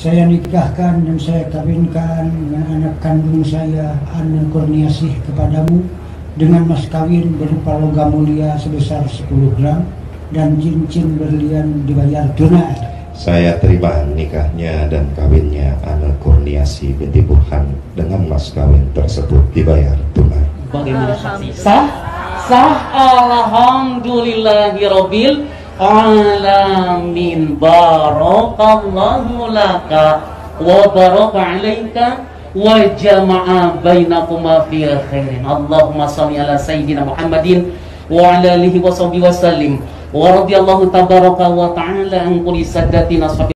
saya nikahkan dan saya kawinkan dengan anak kandung saya Ana Kurniasih kepadamu dengan mas kawin berupa logam mulia sebesar 10 gram dan cincin berlian dibayar tunai. Saya terima nikahnya dan kawinnya Ana Kurniasi binti Burhan dengan mas kawin tersebut dibayar tunai. Bagaimana saksi? Sah? Sah Alamin. Barakallahu laka wa baraka alaika wa jama'a bainakuma fi khairin. Allahumma shalli ala sayyidina Muhammadin wa ala alihi wa sahbihi wa sallim. Wa radiyallahu tabaraka wa ta'ala an kulli sadatina